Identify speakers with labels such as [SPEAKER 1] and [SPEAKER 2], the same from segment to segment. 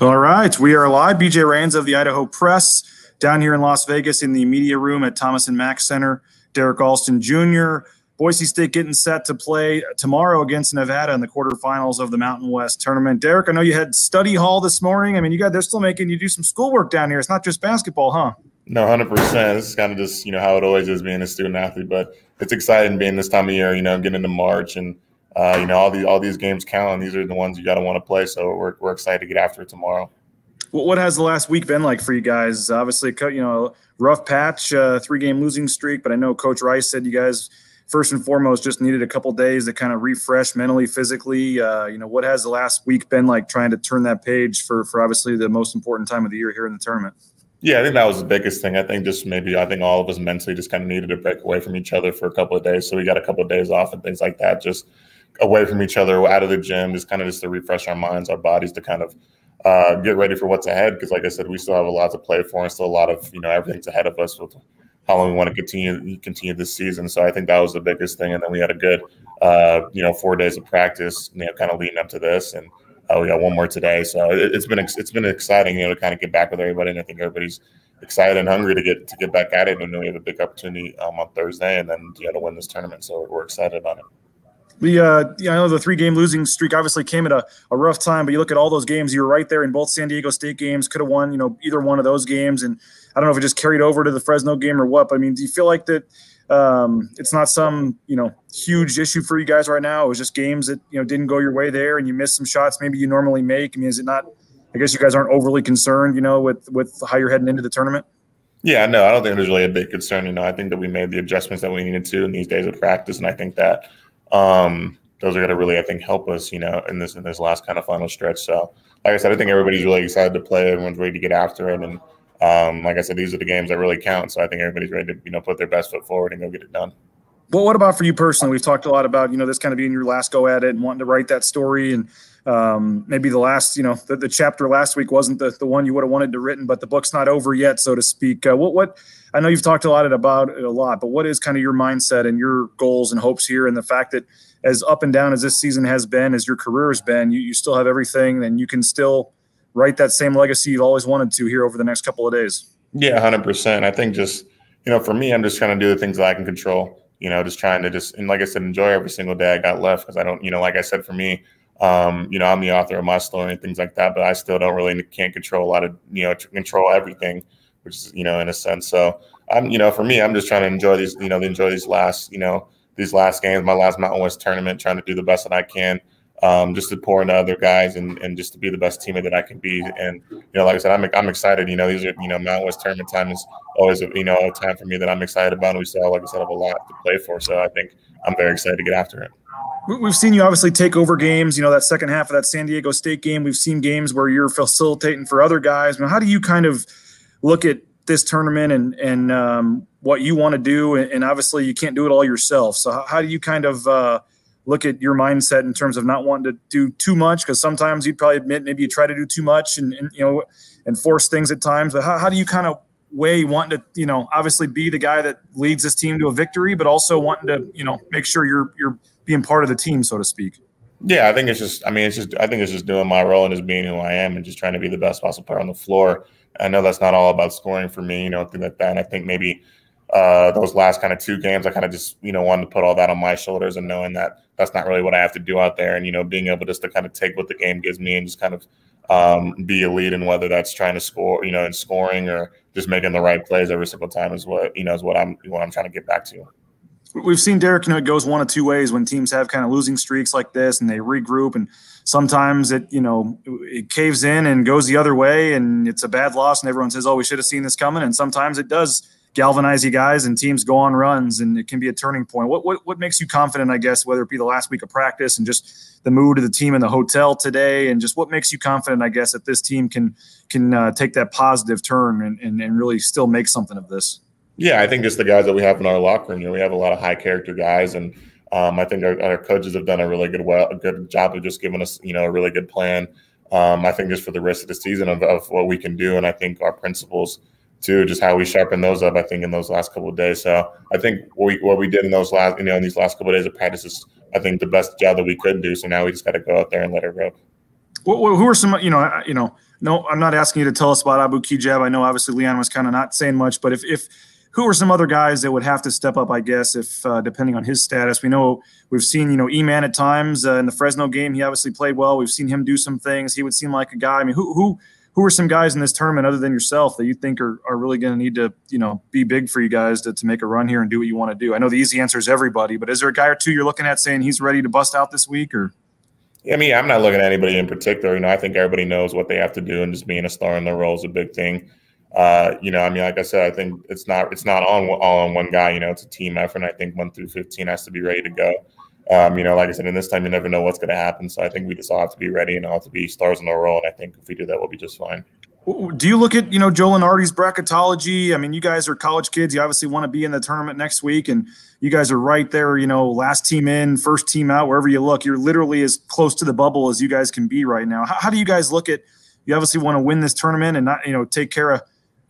[SPEAKER 1] All right, we are live. BJ Rains of the Idaho Press down here in Las Vegas in the media room at Thomas and Mack Center. Derrick Alston Jr., Boise State getting set to play tomorrow against Nevada in the quarterfinals of the Mountain West tournament. Derrick, I know you had study hall this morning. I mean, you got they're still making you do some schoolwork down here. It's not just basketball, huh?
[SPEAKER 2] No, hundred percent. This is kind of just you know how it always is being a student athlete, but it's exciting being this time of year. You know, getting into March and uh, you know all these all these games count. And these are the ones you got to want to play. So we're we're excited to get after it tomorrow.
[SPEAKER 1] What has the last week been like for you guys? Obviously, you know, rough patch, uh, three game losing streak, but I know Coach Rice said you guys first and foremost just needed a couple days to kind of refresh mentally, physically. Uh, you know, what has the last week been like trying to turn that page for for obviously the most important time of the year here in the tournament?
[SPEAKER 2] Yeah, I think that was the biggest thing. I think just maybe I think all of us mentally just kind of needed to break away from each other for a couple of days. So we got a couple of days off and things like that, just away from each other, out of the gym, just kind of just to refresh our minds, our bodies, to kind of uh, get ready for what's ahead. Because, like I said, we still have a lot to play for, and still a lot of you know everything's ahead of us with how long we want to continue continue this season. So I think that was the biggest thing. And then we had a good uh, you know four days of practice, you know, kind of leading up to this, and uh, we got one more today. So it, has been it's been exciting, you know, to kind of get back with everybody. And I think everybody's excited and hungry to get to get back at it. And we have a big opportunity um, on Thursday, and then you know to win this tournament. So we're excited about it.
[SPEAKER 1] The uh, yeah, I know the three game losing streak obviously came at a, a rough time, but you look at all those games, you were right there in both San Diego State games, could have won, you know, either one of those games. And I don't know if it just carried over to the Fresno game or what, but I mean, do you feel like that um, it's not some, you know, huge issue for you guys right now? It was just games that, you know, didn't go your way there and you missed some shots maybe you normally make. I mean, is it not, I guess you guys aren't overly concerned, you know, with, with how you're heading into the tournament?
[SPEAKER 2] Yeah, no, I don't think there's really a big concern. You know, I think that we made the adjustments that we needed to in these days of practice. And I think that, um, those are going to really, I think, help us, you know, in this in this last kind of final stretch. So, like I said, I think everybody's really excited to play. Everyone's ready to get after it, and um, like I said, these are the games that really count. So I think everybody's ready to, you know, put their best foot forward and go get it done.
[SPEAKER 1] Well, what about for you personally? We've talked a lot about you know this kind of being your last go at it and wanting to write that story, and um, maybe the last you know the, the, chapter last week wasn't the, the one you would have wanted to written, but the book's not over yet, so to speak. Uh, what what I know you've talked a lot about it a lot, but what is kind of your mindset and your goals and hopes here, and the fact that as up and down as this season has been, as your career has been, you, you still have everything and you can still write that same legacy you've always wanted to here over the next couple of days.
[SPEAKER 2] Yeah, 100%. I think just, you know, for me, I'm just trying to do the things that I can control, you know, just trying to just, and like I said, enjoy every single day I got left because I don't, you know, like I said, for me, um, you know, I'm the author of my story and things like that, but I still don't really can't control a lot of, you know, control everything, which is, you know, in a sense. So I'm, you know, for me, I'm just trying to enjoy these, you know, enjoy these last, you know, these last games, my last Mountain West tournament, trying to do the best that I can, um, just to pour into other guys and, and just to be the best teammate that I can be. And you know, like I said, I'm I'm excited. You know, these are you know Mountain West tournament time is always a, you know a time for me that I'm excited about. And we still, like I said, have a lot to play for. So I think I'm very excited to get after it.
[SPEAKER 1] We've seen you obviously take over games. You know that second half of that San Diego State game. We've seen games where you're facilitating for other guys. I mean, how do you kind of look at this tournament and and um, what you want to do, and obviously you can't do it all yourself. So how do you kind of uh, look at your mindset in terms of not wanting to do too much? Because sometimes you'd probably admit maybe you try to do too much and, and you know and force things at times. But how, how do you kind of weigh wanting to you know obviously be the guy that leads this team to a victory, but also wanting to you know make sure you're you're being part of the team, so to speak.
[SPEAKER 2] Yeah, I think it's just. I mean, it's just. I think it's just doing my role and just being who I am and just trying to be the best possible player on the floor. I know that's not all about scoring for me, you know, things like that. And I think maybe uh, those last kind of two games, I kind of just, you know, wanted to put all that on my shoulders and knowing that that's not really what I have to do out there. And, you know, being able just to kind of take what the game gives me and just kind of um, be a lead in whether that's trying to score, you know, in scoring or just making the right plays every single time is what, you know, is what I'm, what I'm trying to get back to.
[SPEAKER 1] We've seen Derrick, you know, it goes one of two ways when teams have kind of losing streaks like this and they regroup and sometimes it, you know, it caves in and goes the other way and it's a bad loss and everyone says, oh, we should have seen this coming. And sometimes it does galvanize you guys and teams go on runs and it can be a turning point. What, what, what makes you confident, I guess, whether it be the last week of practice and just the mood of the team in the hotel today and just what makes you confident, I guess, that this team can, can uh, take that positive turn and, and, and really still make something of this?
[SPEAKER 2] Yeah, I think just the guys that we have in our locker room. You know, we have a lot of high character guys, and um, I think our, our, coaches have done a really good well, a good job of just giving us, you know, a really good plan. Um, I think just for the rest of the season of, of, what we can do, and I think our principles too, just how we sharpen those up. I think in those last couple of days. So I think what we, what we did in those last, you know, in these last couple of days of practice is, I think, the best job that we could do. So now we just got to go out there and let it rip.
[SPEAKER 1] Well, who are some, you know, you know, no, I'm not asking you to tell us about Abu Kigab. I know obviously Leon was kind of not saying much, but if if who are some other guys that would have to step up? I guess if uh, depending on his status, we know we've seen you know E-Man at times uh, in the Fresno game. He obviously played well. We've seen him do some things. He would seem like a guy. I mean, who who who are some guys in this tournament other than yourself that you think are, are really going to need to you know be big for you guys to, to make a run here and do what you want to do? I know the easy answer is everybody, but is there a guy or two you're looking at saying he's ready to bust out this week or?
[SPEAKER 2] yeah, I mean, I'm not looking at anybody in particular. You know, I think everybody knows what they have to do, and just being a star in their role is a big thing. Uh, you know, I mean, like I said, I think it's not it's not on all on one guy. You know, it's a team effort. And I think one through 15 has to be ready to go. Um, you know, like I said, in this time, you never know what's going to happen. So I think we just all have to be ready and all have to be stars in our role. And I think if we do that, we'll be just fine.
[SPEAKER 1] Do you look at you know Joe Lunardi's bracketology? I mean, you guys are college kids. You obviously want to be in the tournament next week, and you guys are right there. You know, last team in, first team out. Wherever you look, you're literally as close to the bubble as you guys can be right now. How, how do you guys look at? You obviously want to win this tournament and not you know take care of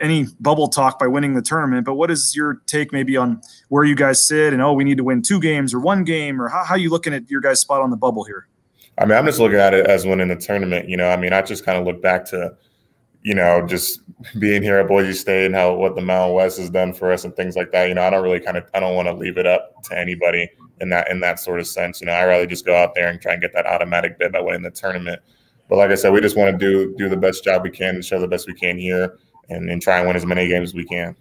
[SPEAKER 1] any bubble talk by winning the tournament. But what is your take maybe on where you guys sit and oh we need to win two games or one game or how, how are you looking at your guys' spot on the bubble here?
[SPEAKER 2] I mean, I'm just looking at it as winning the tournament. You know, I mean, I just kind of look back to you know, just being here at Boise State and how what the Mountain West has done for us and things like that. You know, I don't really kind of I don't want to leave it up to anybody in that in that sort of sense. You know, I rather just go out there and try and get that automatic bid by winning the tournament. But like I said, we just want to do do the best job we can and show the best we can here and, and try and win as many games as we can.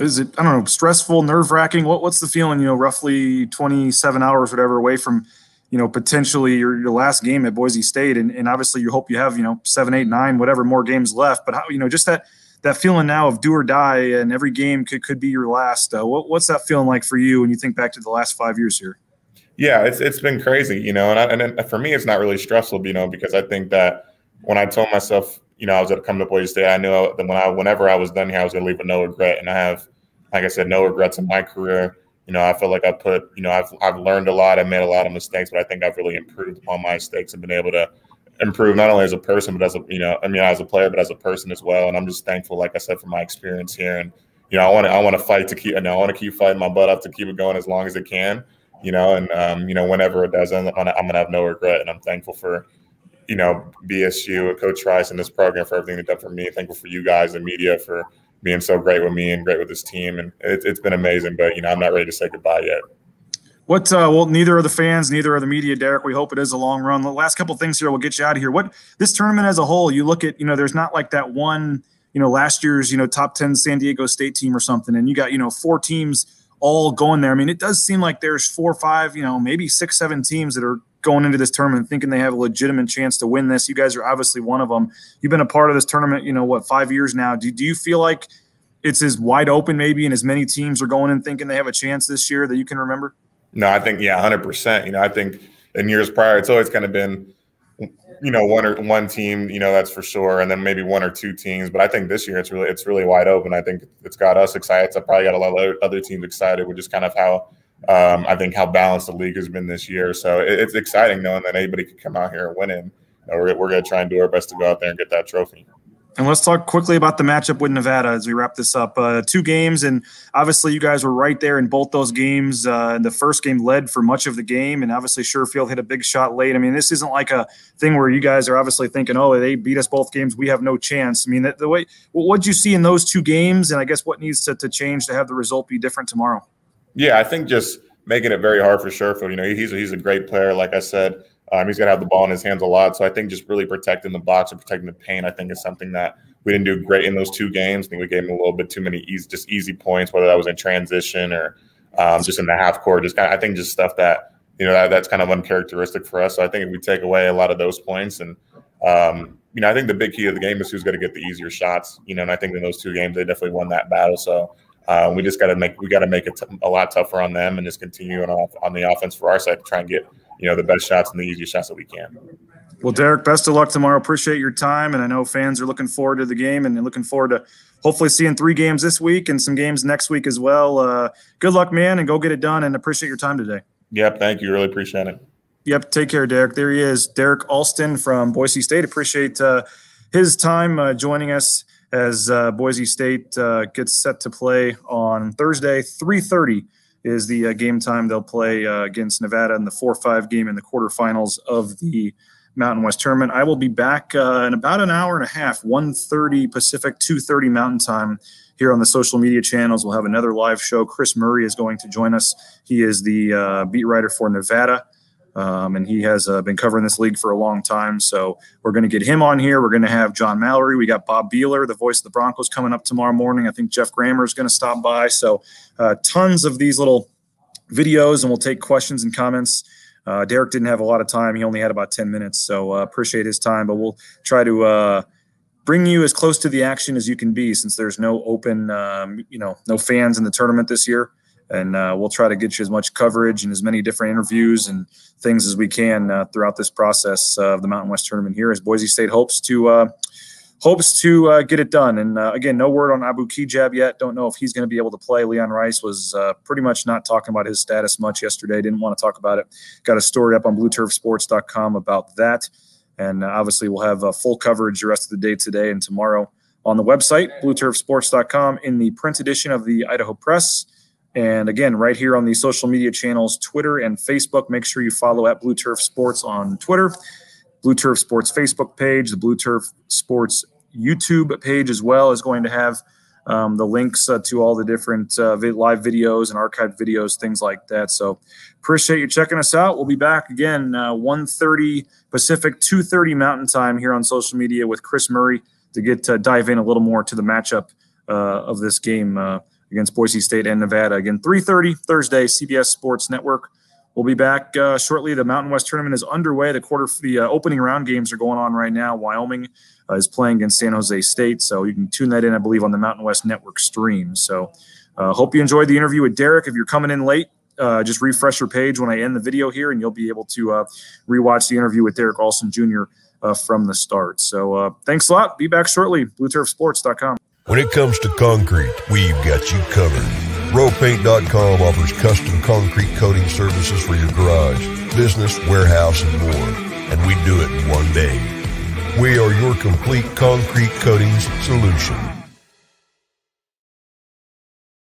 [SPEAKER 1] Is it I don't know stressful, nerve wracking? What what's the feeling? You know, roughly twenty seven hours, whatever, away from you know, potentially your, your last game at Boise State. And, and obviously you hope you have, you know, seven, eight, nine, whatever more games left. But how, you know, just that, that feeling now of do or die and every game could, could be your last. Uh, what, what's that feeling like for you when you think back to the last five years here?
[SPEAKER 2] Yeah, it's, it's been crazy, you know, and, I, and for me, it's not really stressful, you know, because I think that when I told myself, you know, I was going to come to Boise State, I knew that when I, whenever I was done here, I was going to leave with no regret. And I have, like I said, no regrets in my career. You know, I feel like I put, you know, I've I've learned a lot. I made a lot of mistakes, but I think I've really improved upon my mistakes and been able to improve not only as a person, but as a you know, I mean, as a player, but as a person as well. And I'm just thankful, like I said, for my experience here. And you know, I want to I want to fight to keep, and I want to keep fighting my butt off to keep it going as long as it can. You know, and um, you know, whenever it does, I'm I'm gonna have no regret, and I'm thankful for you know BSU, Coach Rice, and this program for everything they've done for me. Thankful for you guys, the media, for being so great with me and great with this team, and it, has been amazing. But you know, I'm not ready to say goodbye yet.
[SPEAKER 1] What? Uh, well, neither are the fans, neither are the media, Derrick. We hope it is a long run. The last couple things here, we'll get you out of here. What this tournament as a whole? You look at, you know, there's not like that one, you know, last year's, you know, top ten San Diego State team or something, and you got, you know, four teams all going there. I mean, it does seem like there's four five, you know, maybe six, seven teams that are going into this tournament thinking they have a legitimate chance to win this. You guys are obviously one of them. You've been a part of this tournament, you know, what five years now. Do, do you feel like it's as wide open maybe and as many teams are going and thinking they have a chance this year that you can remember?
[SPEAKER 2] No, I think yeah, hundred percent. You know, I think in years prior, it's always kind of been, you know, one or one team, you know, that's for sure, and then maybe one or two teams. But I think this year it's really it's really wide open. I think it's got us excited. It's probably got a lot of other teams excited, which is kind of how um, I think how balanced the league has been this year. So it, it's exciting knowing that anybody could come out here and win it. You know, we're, we're going to try and do our best to go out there and get that trophy.
[SPEAKER 1] And let's talk quickly about the matchup with Nevada as we wrap this up. Uh, two games, and obviously you guys were right there in both those games. Uh, the first game led for much of the game, and obviously Sherfield hit a big shot late. I mean, this isn't like a thing where you guys are obviously thinking, "Oh, they beat us both games, we have no chance." I mean, the, the way what did you see in those two games, and I guess what needs to, to change to have the result be different tomorrow?
[SPEAKER 2] Yeah, I think just making it very hard for Sherfield. You know, he's a, he's a great player, like I said. Um, he's going to have the ball in his hands a lot. So I think just really protecting the box and protecting the paint, I think is something that we didn't do great in those two games. I think we gave him a little bit too many easy, just easy points, whether that was in transition or um, just in the half court. Just kind of, I think just stuff that you know that, that's kind of uncharacteristic for us. So I think if we take away a lot of those points and um, you know, I think the big key of the game is who's going to get the easier shots. You know, and I think in those two games they definitely won that battle. So uh, we just got to make we got to make it a lot tougher on them and just continue on on the offense for our side to try and get you know the best shots and the easiest shots that we can.
[SPEAKER 1] Well, Derrick, best of luck tomorrow. Appreciate your time, and I know fans are looking forward to the game and looking forward to hopefully seeing three games this week and some games next week as well. Uh, good luck, man, and go get it done. And appreciate your time today.
[SPEAKER 2] Yep, thank you. Really appreciate it.
[SPEAKER 1] Yep, take care, Derrick. There he is, Derrick Alston from Boise State. Appreciate uh, his time uh, joining us as uh, Boise State uh, gets set to play on Thursday, three thirty is the uh, game time they'll play uh, against Nevada in the 4 5 game in the quarterfinals of the Mountain West tournament. I will be back uh, in about an hour and a half, 1.30 Pacific, 2.30 Mountain Time here on the social media channels. We'll have another live show. Chris Murray is going to join us. He is the uh, beat writer for Nevada. Um, and he has uh, been covering this league for a long time. So we're going to get him on here. We're going to have John Mallory. We got Bob Behler, the voice of the Broncos, coming up tomorrow morning. I think Jeff Grammer is going to stop by. So uh, tons of these little videos, and we'll take questions and comments. Uh, Derrick didn't have a lot of time. He only had about 10 minutes. So uh, appreciate his time, but we'll try to uh, bring you as close to the action as you can be since there's no open, um, you know, no fans in the tournament this year and uh, we'll try to get you as much coverage and as many different interviews and things as we can uh, throughout this process of the Mountain West tournament here as Boise State hopes to uh, hopes to uh, get it done. And uh, again, no word on Abu Kigab yet. Don't know if he's going to be able to play. Leon Rice was uh, pretty much not talking about his status much yesterday. Didn't want to talk about it. Got a story up on BlueTurfSports.com about that. And obviously, we'll have full coverage the rest of the day today and tomorrow on the website, BlueTurfSports.com, in the print edition of the Idaho Press and again, right here on the social media channels, Twitter and Facebook, make sure you follow at Blue Turf Sports on Twitter, Blue Turf Sports Facebook page, the Blue Turf Sports YouTube page as well is going to have um, the links uh, to all the different uh, live videos and archived videos, things like that. So appreciate you checking us out. We'll be back again uh, 1.30 Pacific, 2.30 Mountain Time here on social media with Chris Murray to get to dive in a little more to the matchup uh, of this game. Against Boise State and Nevada. Again, 3:30 Thursday, CBS Sports Network. We'll be back uh, shortly. The Mountain West tournament is underway. The quarter, the uh, opening round games are going on right now. Wyoming uh, is playing against San Jose State, so you can tune that in, I believe, on the Mountain West Network stream. So, uh, hope you enjoyed the interview with Derrick. If you're coming in late, uh, just refresh your page when I end the video here, and you'll be able to uh, rewatch the interview with Derrick Alston Jr. from the start. So, thanks a lot. Be back shortly. BlueTurfSports.com.
[SPEAKER 3] When it comes to concrete, we've got you covered. RowPaint.com offers custom concrete coating services for your garage, business, warehouse, and more. And we do it in one day. We are your complete concrete coatings solution.